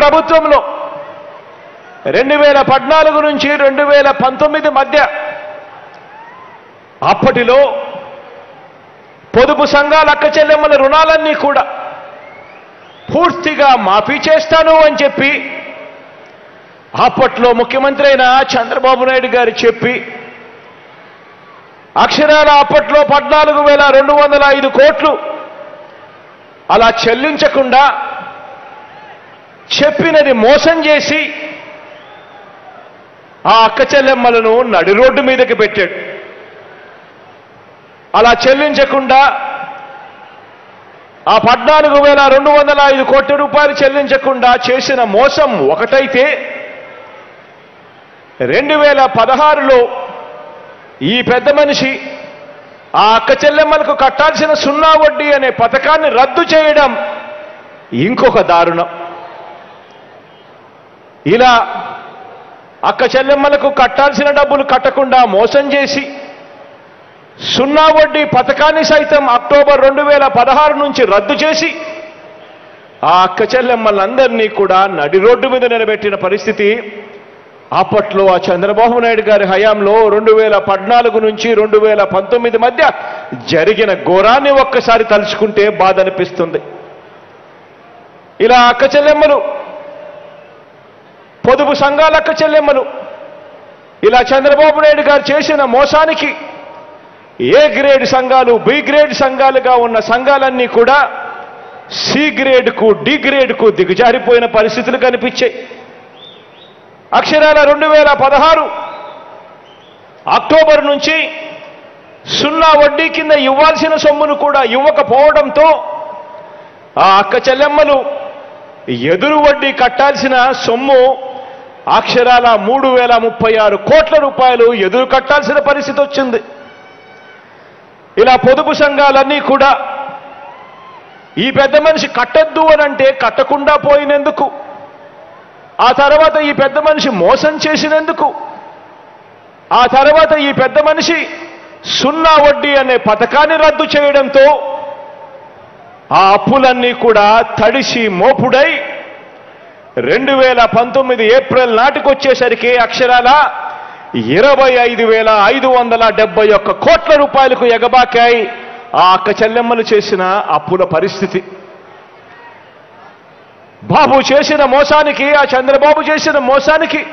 ప్రభుత్వంలో రెండు వేల పద్నాలుగు నుంచి రెండు వేల పంతొమ్మిది మధ్య అప్పటిలో పొదుపు సంఘాల అక్క చెల్లెమ్మల రుణాలన్నీ కూడా పూర్తిగా మాఫీ చేస్తాను అని చెప్పి అప్పట్లో ముఖ్యమంత్రి అయిన చంద్రబాబు నాయుడు గారు చెప్పి అక్షరాల అప్పట్లో పద్నాలుగు వేల రెండు వందల ఐదు కోట్లు అలా చెల్లించకుండా చెప్పినది మోసం చేసి ఆ అక్క చెల్లెమ్మలను నడి రోడ్డు మీదకి పెట్టాడు. అలా చెల్లించకుండా ఆ పద్నాలుగు వేల రెండు వందల ఐదు కోట్ల రూపాయలు చెల్లించకుండా చేసిన మోసం ఒకటైతే రెండు వేల పదహారులో ఈ పెద్ద మనిషి ఆ అక్క చెల్లెమ్మలకు కట్టాల్సిన సున్నా వడ్డీ అనే పథకాన్ని రద్దు చేయడం ఇంకొక దారుణం. ఇలా అక్క చెల్లెమ్మలకు కట్టాల్సిన డబ్బులు కట్టకుండా మోసం చేసి సున్నా వడ్డీ పథకాన్ని సైతం అక్టోబర్ రెండు వేల పదహారు నుంచి రద్దు చేసి ఆ అక్క చెల్లెమ్మలందరినీ కూడా నడి రోడ్డు మీద నిలబెట్టిన పరిస్థితి. అప్పట్లో ఆ చంద్రబాబు నాయుడు గారి హయాంలో రెండు వేల పద్నాలుగు నుంచి రెండు వేల పంతొమ్మిది మధ్య జరిగిన ఘోరాన్ని ఒక్కసారి తలుచుకుంటే బాధ అనిపిస్తుంది. ఇలా అక్క చెల్లెమ్మలు పొదుపు సంఘాల చెల్లెమ్మలు. ఇలా చంద్రబాబు నాయుడు గారు చేసిన మోసానికి ఏ గ్రేడ్ సంఘాలు బి గ్రేడ్ సంఘాలుగా ఉన్న సంఘాలన్నీ కూడా సి గ్రేడ్కు డి గ్రేడ్కు దిగజారిపోయిన పరిస్థితులు కనిపించాయి. అక్షరాల రెండు వేల పదహారు అక్టోబర్ నుంచి సున్నా వడ్డీ కింద ఇవ్వాల్సిన సొమ్మును కూడా ఇవ్వకపోవడంతో ఆ అక్క చెల్లెమ్మలు ఎదురు వడ్డీ కట్టాల్సిన సొమ్ము అక్షరాల మూడు వేల ముప్పై ఆరు కోట్ల రూపాయలు ఎదురు కట్టాల్సిన పరిస్థితి వచ్చింది. ఇలా పొదుపు సంఘాలన్నీ కూడా ఈ పెద్ద మనిషి కట్టద్దు అని అంటే కట్టకుండా పోయినందుకు ఆ తర్వాత ఈ పెద్ద మనిషి మోసం చేసినందుకు ఆ తర్వాత ఈ పెద్ద మనిషి సున్నా వడ్డీ అనే పథకాన్ని రద్దు చేయడంతో ఆ అప్పులన్నీ కూడా తడిసి మోపుడై రెండు వేల పంతొమ్మిది ఏప్రిల్ నాటికి వచ్చేసరికి అక్షరాల ఇరవై ఐదు వేల ఐదు వందల డెబ్బై ఒక్క కోట్ల రూపాయలకు ఎగబాకాయి ఆ అక్క చెల్లెమ్మలు చేసిన అప్పుల పరిస్థితి. బాబు చేసిన మోసానికి ఆ చంద్రబాబు చేసిన మోసానికి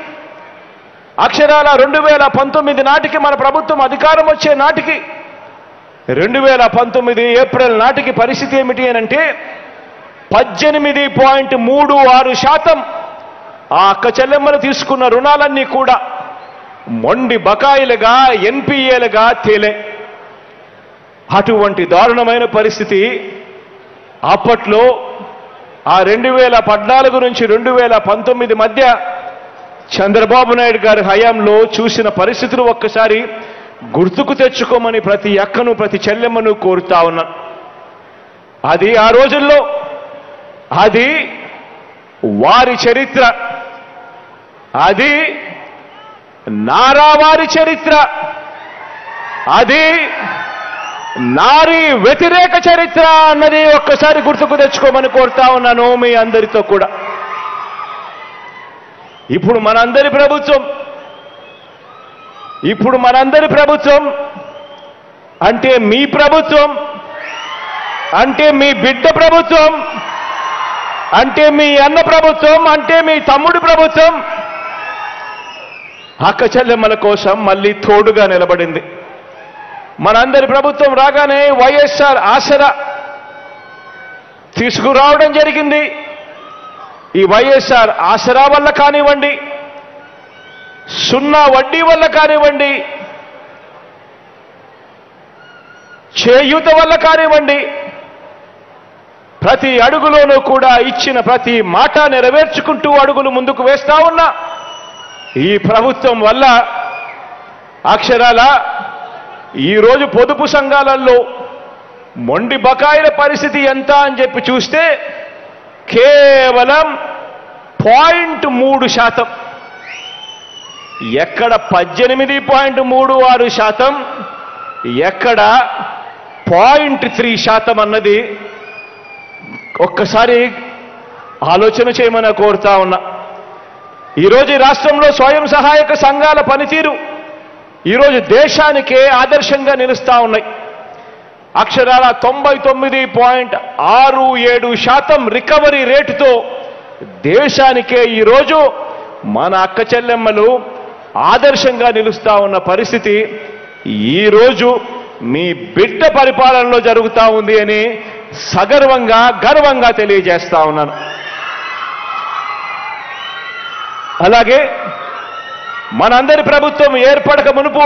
అక్షరాల రెండు వేల పంతొమ్మిది నాటికి మన ప్రభుత్వం అధికారం వచ్చే నాటికి రెండు వేల పంతొమ్మిది ఏప్రిల్ నాటికి పరిస్థితి ఏమిటి అని అంటే పద్దెనిమిది పాయింట్ మూడు ఆరు శాతం ఆ అక్క చెల్లెమ్మలు తీసుకున్న రుణాలన్నీ కూడా మొండి బకాయిలుగా ఎన్పిఏలుగా తేలే. అటువంటి దారుణమైన పరిస్థితి అప్పట్లో ఆ రెండు వేల పద్నాలుగు నుంచి రెండు వేల పంతొమ్మిది మధ్య చంద్రబాబు నాయుడు గారి హయాంలో చూసిన పరిస్థితులు ఒక్కసారి గుర్తుకు తెచ్చుకోమని ప్రతి అక్కను ప్రతి చెల్లెమ్మను కోరుతా ఉన్నా. అది ఆ రోజుల్లో అది వారి చరిత్ర. అది నారావారి చరిత్ర. అది నారీ వ్యతిరేక చరిత్ర అన్నది ఒక్కసారి గుర్తుకు తెచ్చుకోమని కోరుతా ఉన్నాను మీ అందరితో కూడా. ఇప్పుడు మనందరి ప్రభుత్వం. ఇప్పుడు మనందరి ప్రభుత్వం. అంటే మీ ప్రభుత్వం. అంటే మీ బిడ్డ ప్రభుత్వం. అంటే మీ అన్న ప్రభుత్వం అంటే మీ తమ్ముడి ప్రభుత్వం. అక్క చెల్లెమ్మల కోసం మళ్ళీ తోడుగా నిలబడింది. మనందరి ప్రభుత్వం రాగానే వైఎస్ఆర్ ఆసరా తీసుకురావడం జరిగింది. ఈ వైఎస్ఆర్ ఆసరా వల్ల కానివ్వండి సున్నా వడ్డీ వల్ల కానివ్వండి చేయూత వల్ల కానివ్వండి ప్రతి అడుగులోనూ కూడా ఇచ్చిన ప్రతి మాట నెరవేర్చుకుంటూ అడుగులు ముందుకు వేస్తా ఉన్నా. ఈ ప్రభుత్వం వల్ల అక్షరాల ఈరోజు పొదుపు సంఘాలలో మొండి బకాయిల పరిస్థితి ఎంత అని చెప్పి చూస్తే కేవలం పాయింట్ మూడు శాతం. ఎక్కడ పద్దెనిమిది పాయింట్ మూడు ఆరు శాతం ఎక్కడ పాయింట్ త్రీ శాతం అన్నది ఒక్కసారి ఆలోచన చేయమని కోరుతా ఉన్నా. ఈరోజు రాష్ట్రంలో స్వయం సహాయక సంఘాల పనితీరు ఈరోజు దేశానికే ఆదర్శంగా నిలుస్తా ఉన్నాయి. అక్షరాల తొంభై తొమ్మిది పాయింట్ ఆరు ఏడు శాతం రికవరీ రేటుతో దేశానికే ఈరోజు మన అక్క చెల్లెమ్మలు ఆదర్శంగా నిలుస్తా ఉన్న పరిస్థితి ఈరోజు మీ బిడ్డ పరిపాలనలో జరుగుతూ ఉంది అని సగర్వంగా గర్వంగా తెలియజేస్తా ఉన్నాను. అలాగే మనందరి ప్రభుత్వం ఏర్పడక మునుపు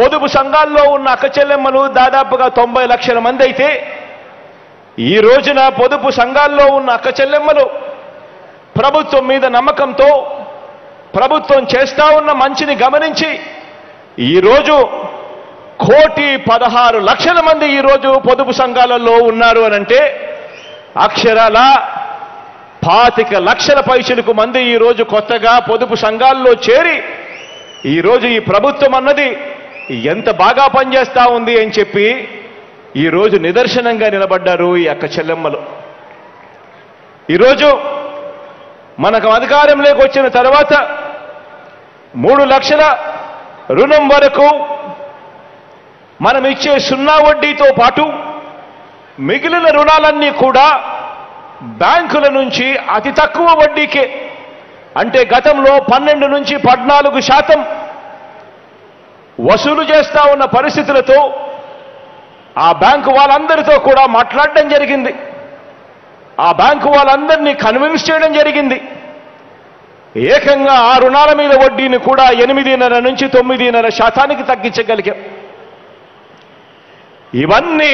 పొదుపు సంఘాల్లో ఉన్న అక్క చెల్లెమ్మలు దాదాపుగా తొంభై లక్షల మంది అయితే ఈ రోజున పొదుపు సంఘాల్లో ఉన్న అక్క చెల్లెమ్మలు ప్రభుత్వం మీద నమ్మకంతో ప్రభుత్వం చేస్తా ఉన్న మంచిని గమనించి ఈరోజు కోటి పదహారు లక్షల మంది ఈరోజు పొదుపు సంఘాలలో ఉన్నారు అనంటే అక్షరాల పాతిక లక్షల పైసలకు మంది ఈరోజు కొత్తగా పొదుపు సంఘాల్లో చేరి ఈరోజు ఈ ప్రభుత్వం అన్నది ఎంత బాగా పనిచేస్తా ఉంది అని చెప్పి ఈరోజు నిదర్శనంగా నిలబడ్డారు ఈ అక్క చెల్లెమ్మలు. ఈరోజు మనకు అధికారంలోకి వచ్చిన తర్వాత మూడు లక్షల రుణం వరకు మనం ఇచ్చే సున్నా వడ్డీతో పాటు మిగిలిన రుణాలన్నీ కూడా బ్యాంకుల నుంచి అతి తక్కువ వడ్డీకే. అంటే గతంలో పన్నెండు నుంచి పద్నాలుగు శాతం వసూలు చేస్తా ఉన్న పరిస్థితులతో ఆ బ్యాంకు వాళ్ళందరితో కూడా మాట్లాడడం జరిగింది. ఆ బ్యాంకు వాళ్ళందరినీ కన్విన్స్ చేయడం జరిగింది. ఏకంగా ఆ రుణాల మీద వడ్డీని కూడా ఎనిమిదిన్నర నుంచి తొమ్మిదిన్నర శాతానికి తగ్గించగలిగాం. ఇవన్నీ